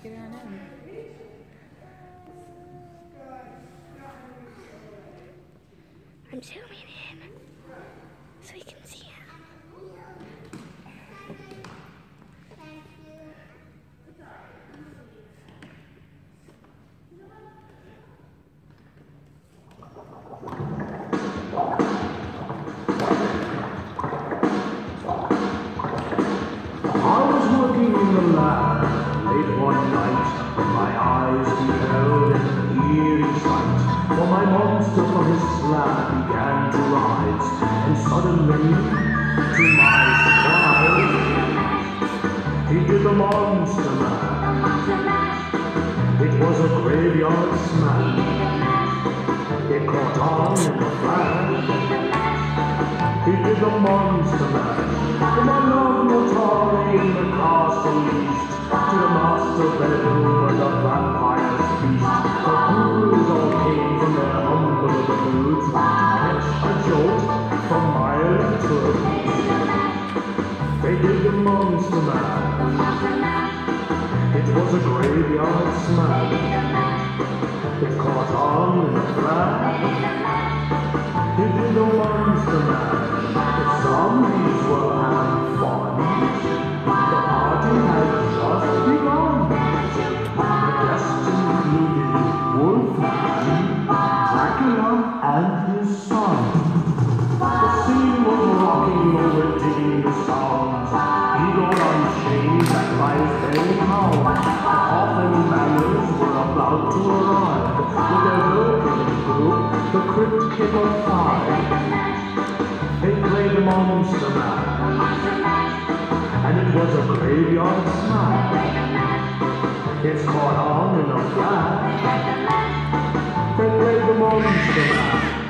Get on in. I'm zooming in so you can see him. I was working in the lab he did the monster. It was a graveyard smash. It caught on in a flash. He did the monster mash. And I love Notari in the castle east. To the master bedroom where the vampires feast. The ghouls all came from their humble abodes catch a jolt The monster mash. It was a graveyard smash. It caught on in a flash. He did the monster mash. The zombies were having fun. The party had just begun. The guests included Wolfman, unchained and bangers were to arrive. With their the crypt king five. They played the monster mash. And it was a graveyard smash. It's caught on in a flash. They played the monster mash.